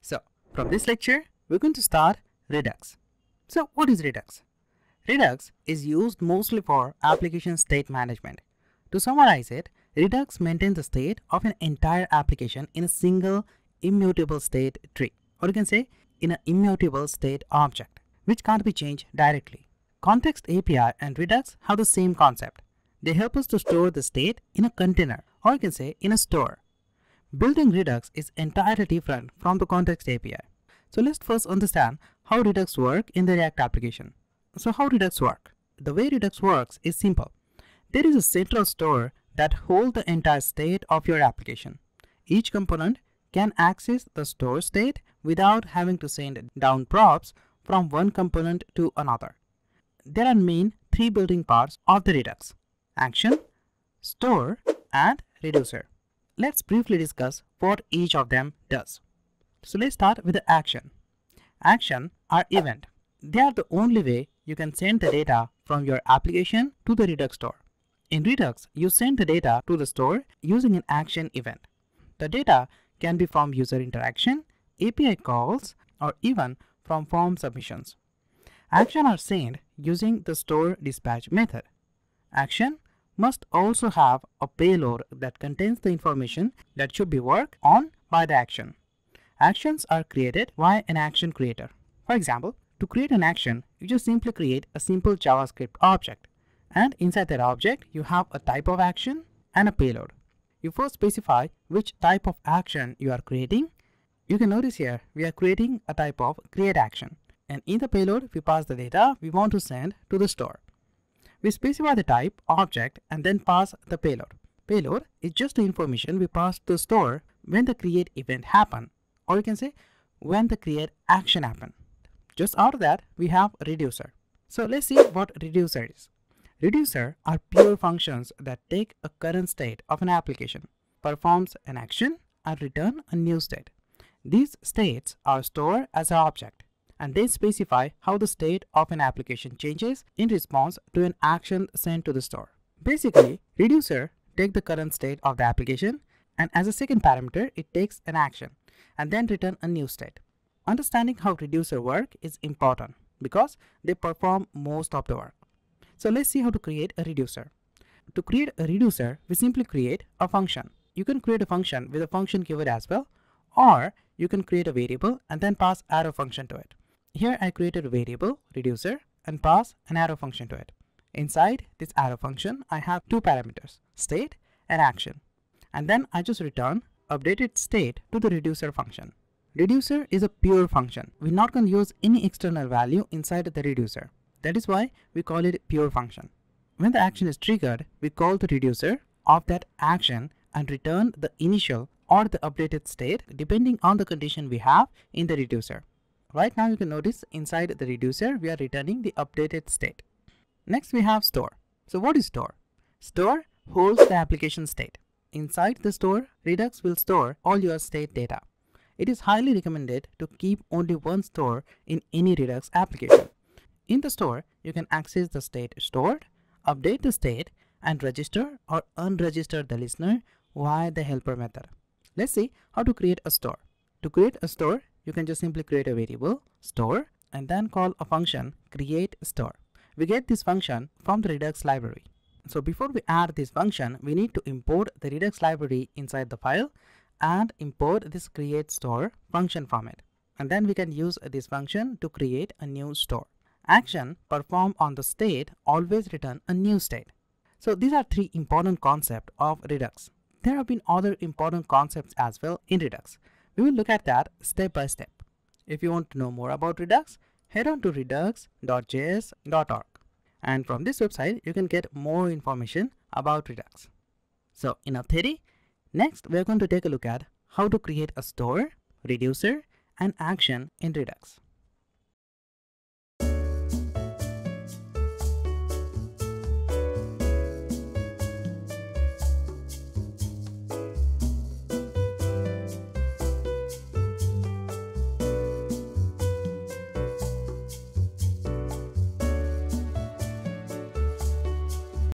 So from this lecture, we're going to start Redux. So what is Redux? Redux is used mostly for application state management. To summarize it, Redux maintains the state of an entire application in a single immutable state tree, or you can say in an immutable state object, which can't be changed directly. Context API and Redux have the same concept. They help us to store the state in a container, or you can say in a store. Building Redux is entirely different from the Context API. So let's first understand how Redux work in the React application. So how Redux work? The way Redux works is simple. There is a central store that holds the entire state of your application. Each component can access the store state without having to send down props from one component to another. There are main three building parts of the Redux. Action, store and reducer. Let's briefly discuss what each of them does. So let's start with the action. Action are event. They are the only way you can send the data from your application to the Redux store. In Redux, you send the data to the store using an action event. The data can be from user interaction, API calls, or even from form submissions. Action are sent using the store dispatch method. Action must also have a payload that contains the information that should be worked on by the action. Actions are created via an action creator. For example, to create an action, you just simply create a simple JavaScript object. And inside that object, you have a type of action and a payload. You first specify which type of action you are creating. You can notice here, we are creating a type of create action. And in the payload, we pass the data we want to send to the store. We specify the type, object, and then pass the payload. Payload is just the information we pass to store when the create event happen, or you can say when the create action happen. Just out of that, we have reducer. So let's see what reducer is. Reducer are pure functions that take a current state of an application, performs an action, and return a new state. These states are stored as an object and then specify how the state of an application changes in response to an action sent to the store. Basically, reducer take the current state of the application and as a second parameter, it takes an action and then return a new state. Understanding how reducer work is important because they perform most of the work. So let's see how to create a reducer. To create a reducer, we simply create a function. You can create a function with a function keyword as well, or you can create a variable and then pass arrow function to it. Here I created a variable, reducer, and pass an arrow function to it. Inside this arrow function, I have two parameters, state and action. And then I just return updated state to the reducer function. Reducer is a pure function. We're not going to use any external value inside the reducer. That is why we call it pure function. When the action is triggered, we call the reducer of that action and return the initial or the updated state depending on the condition we have in the reducer. Right now you can notice inside the reducer we are returning the updated state. Next we have store. So what is store? Store holds the application state. Inside the store, Redux will store all your state data. It is highly recommended to keep only one store in any Redux application. In the store, you can access the state stored, update the state, and register or unregister the listener via the helper method. Let's see how to create a store. To create a store, you can just simply create a variable, store, and then call a function create store. We get this function from the Redux library. So before we add this function, we need to import the Redux library inside the file and import this create store function from it. And then we can use this function to create a new store. Action perform on the state always return a new state. So these are three important concepts of Redux. There have been other important concepts as well in Redux. We will look at that step by step. If you want to know more about Redux, head on to redux.js.org. And from this website, you can get more information about Redux. So enough theory. Next, we are going to take a look at how to create a store, reducer, and action in Redux.